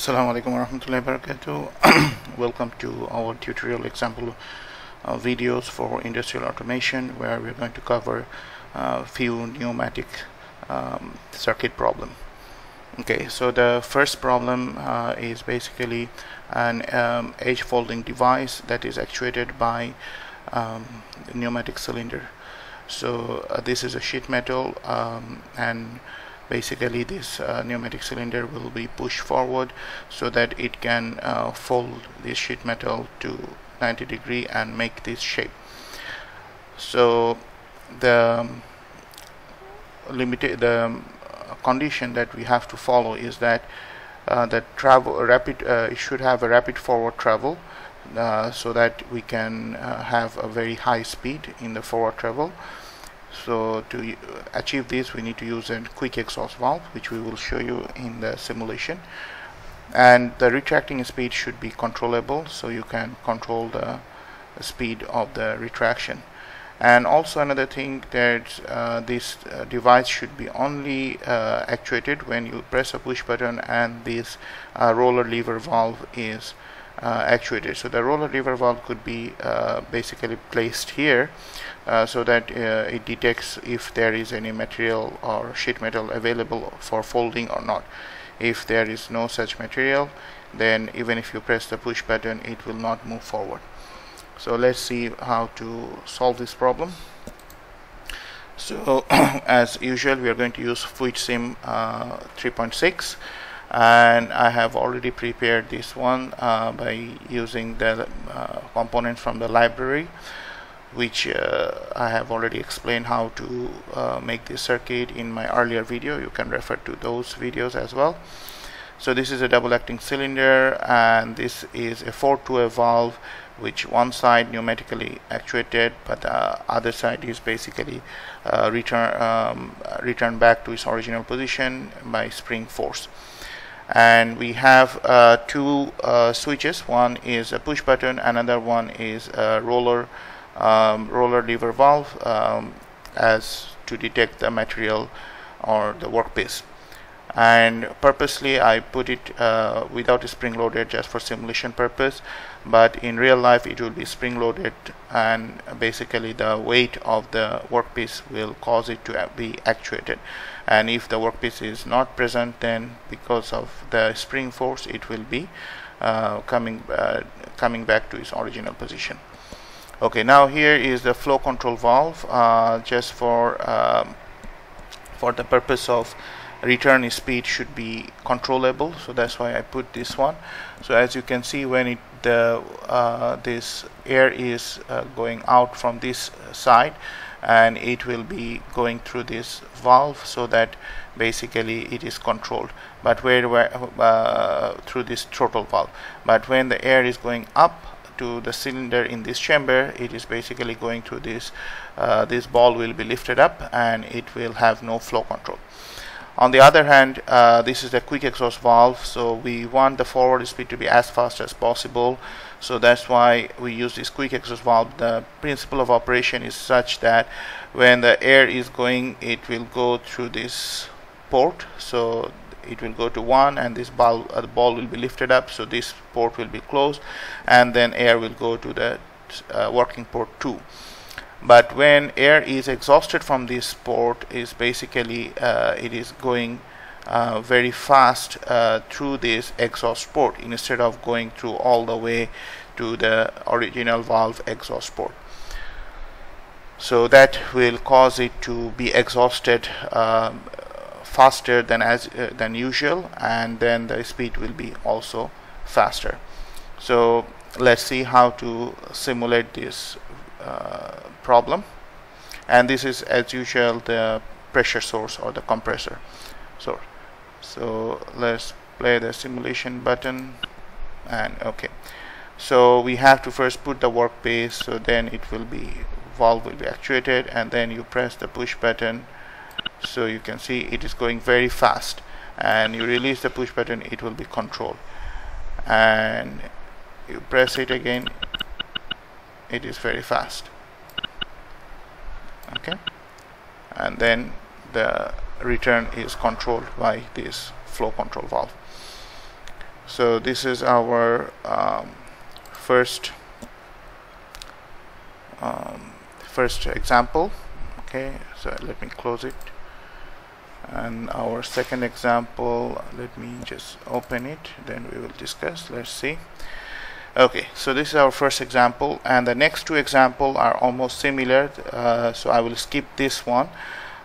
Assalamu alaikum warahmatullahi wabarakatuh. Welcome to our tutorial example uh, videos for industrial automation where we're going to cover a uh, few pneumatic um, circuit problem. Okay, so the first problem uh, is basically an um, edge folding device that is actuated by um, pneumatic cylinder. So uh, this is a sheet metal um, and basically this uh, pneumatic cylinder will be pushed forward so that it can uh, fold this sheet metal to 90 degree and make this shape. So the um, limited the um, condition that we have to follow is that uh, the travel rapid uh, it should have a rapid forward travel uh, so that we can uh, have a very high speed in the forward travel so to achieve this we need to use a quick exhaust valve which we will show you in the simulation. And the retracting speed should be controllable so you can control the, speed of the retraction. And also another thing that uh, this uh, device should be only uh, actuated when you press a push button and this uh, roller lever valve is actuated. So the roller lever valve could be uh, basically placed here uh, so that uh, it detects if there is any material or sheet metal available for folding or not. If there is no such material then even if you press the push button it will not move forward. So let's see how to solve this problem. So as usual we are going to use FluidSim uh, 3.6 and I have already prepared this one uh, by using the uh, components from the library which uh, I have already explained how to uh, make this circuit in my earlier video. You can refer to those videos as well. So this is a double acting cylinder and this is a 4 to a valve which one side pneumatically actuated but the other side is basically uh, return um, return back to its original position by spring force and we have uh, two uh, switches. One is a push button another one is a roller um, roller lever valve um, as to detect the material or the workpiece and purposely I put it uh, without spring loaded just for simulation purpose. But in real life it will be spring loaded and basically the weight of the workpiece will cause it to be actuated. And if the workpiece is not present then because of the spring force it will be uh, coming uh, coming back to its original position. Okay now here is the flow control valve uh, just for um, for the purpose of return speed should be controllable so that's why I put this one. So as you can see when it the uh, this air is uh, going out from this side and it will be going through this valve so that basically it is controlled. But where, where uh, through this throttle valve. But when the air is going up to the cylinder in this chamber it is basically going through this uh, this ball will be lifted up and it will have no flow control on the other hand, uh, this is a quick exhaust valve, so we want the forward speed to be as fast as possible. So that's why we use this quick exhaust valve. The principle of operation is such that when the air is going, it will go through this port. So it will go to one and this ball, uh, the ball will be lifted up so this port will be closed and then air will go to the uh, working port 2 but when air is exhausted from this port is basically uh, it is going uh, very fast uh, through this exhaust port instead of going through all the way to the original valve exhaust port. So that will cause it to be exhausted um, faster than as uh, than usual and then the speed will be also faster. So let's see how to simulate this Uh, problem. And this is as usual the pressure source or the compressor so so let's play the simulation button and okay. So we have to first put the workpiece so then it will be valve will be actuated and then you press the push button so you can see it is going very fast. And you release the push button it will be controlled. And you press it again it is very fast. Okay? And then the return is controlled by this flow control valve. So this is our um, first um, first example. Okay? So let me close it. And our second example let me just open it. Then we will discuss. Let's see okay so this is our first example and the next two example are almost similar uh, so I will skip this one.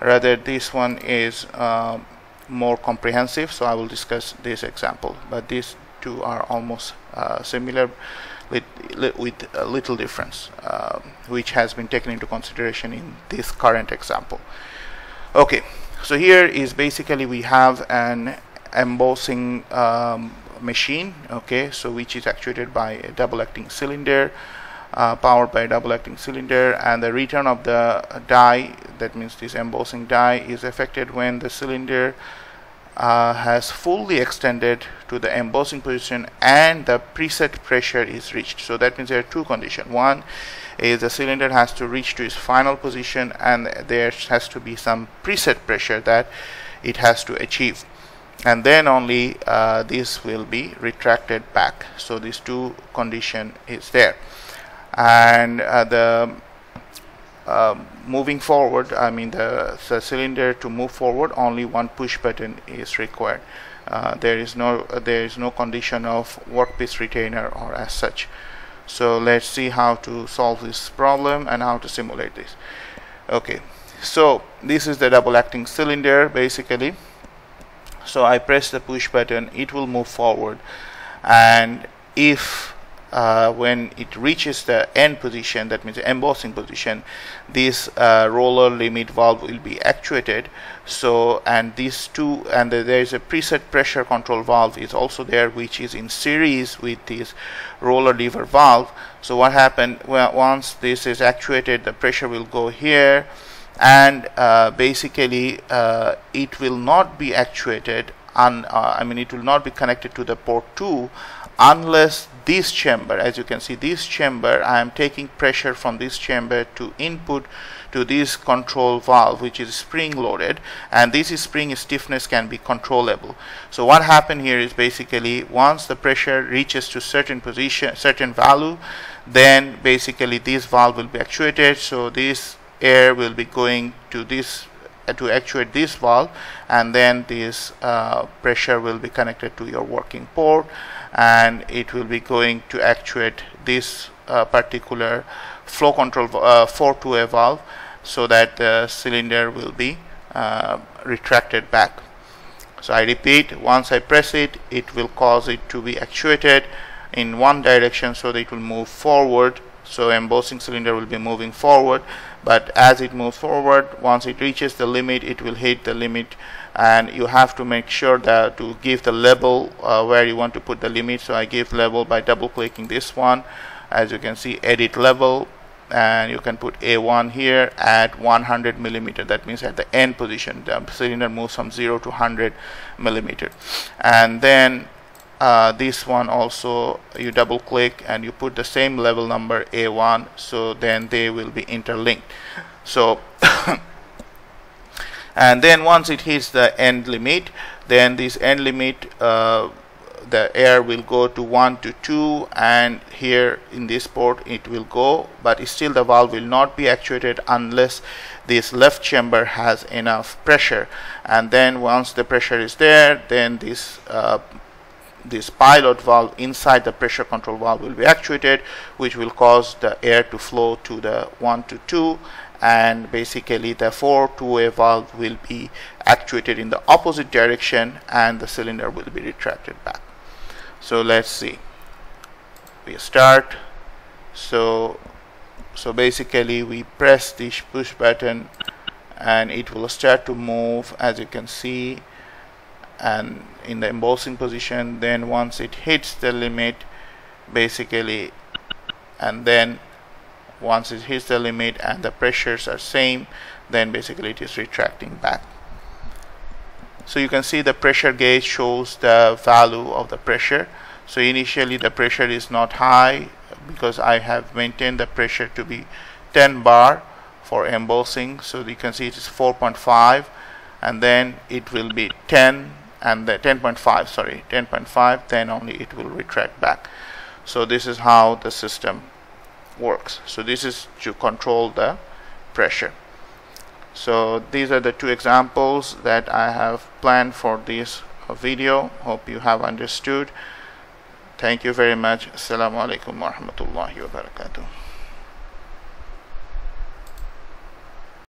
Rather this one is um, more comprehensive so I will discuss this example but these two are almost uh, similar with, with a little difference uh, which has been taken into consideration in this current example. Okay so here is basically we have an embossing um, machine okay so which is actuated by a double acting cylinder uh, powered by a double acting cylinder and the return of the die that means this embossing die is affected when the cylinder uh, has fully extended to the embossing position and the preset pressure is reached. So that means there are two conditions. One is the cylinder has to reach to its final position and there has to be some preset pressure that it has to achieve and then only uh, this will be retracted back. So these two condition is there. And uh, the uh, moving forward I mean the, the, cylinder to move forward only one push button is required. Uh, there is no there is no condition of workpiece retainer or as such. So let's see how to solve this problem and how to simulate this. Okay. So this is the double acting cylinder basically so I press the push button it will move forward. And if uh, when it reaches the end position that means the embossing position this uh, roller limit valve will be actuated. So and these two and there is a preset pressure control valve is also there which is in series with this roller lever valve. So what happened well, once this is actuated the pressure will go here and uh, basically uh, it will not be actuated uh, I mean it will not be connected to the port 2 unless this chamber as you can see this chamber I am taking pressure from this chamber to input to this control valve which is spring loaded. And this spring stiffness can be controllable. So what happened here is basically once the pressure reaches to certain position certain value then basically this valve will be actuated. So this air will be going to this uh, to actuate this valve and then this uh, pressure will be connected to your working port and it will be going to actuate this uh, particular flow control uh, 4-2A valve so that the cylinder will be uh, retracted back. So I repeat once I press it it will cause it to be actuated in one direction so that it will move forward. So embossing cylinder will be moving forward but as it moves forward once it reaches the limit it will hit the limit. And you have to make sure that to give the level uh, where you want to put the limit. So I give level by double clicking this one. As you can see edit level. And you can put a1 here at 100 millimeter. That means at the end position the cylinder moves from 0 to 100 millimeter. And then uh, this one also you double click and you put the same level number A1 so then they will be interlinked. So and then once it hits the end limit then this end limit uh, the air will go to 1 to 2 and here in this port it will go but still the valve will not be actuated unless this left chamber has enough pressure. And then once the pressure is there then this uh, this pilot valve inside the pressure control valve will be actuated which will cause the air to flow to the 1 to 2 and basically the 4 2-way valve will be actuated in the opposite direction and the cylinder will be retracted back. So let's see. We start. So so basically we press this push button and it will start to move. As you can see and in the embossing position then once it hits the limit basically and then once it hits the limit and the pressures are same then basically it is retracting back. So you can see the pressure gauge shows the value of the pressure. So initially the pressure is not high because I have maintained the pressure to be 10 bar for embossing. So you can see it is 4.5 and then it will be 10 and the 10.5 sorry 10.5 then only it will retract back. So this is how the system works. So this is to control the pressure. So these are the two examples that I have planned for this video. Hope you have understood. Thank you very much. Assalamu alaikum warahmatullahi wabarakatuh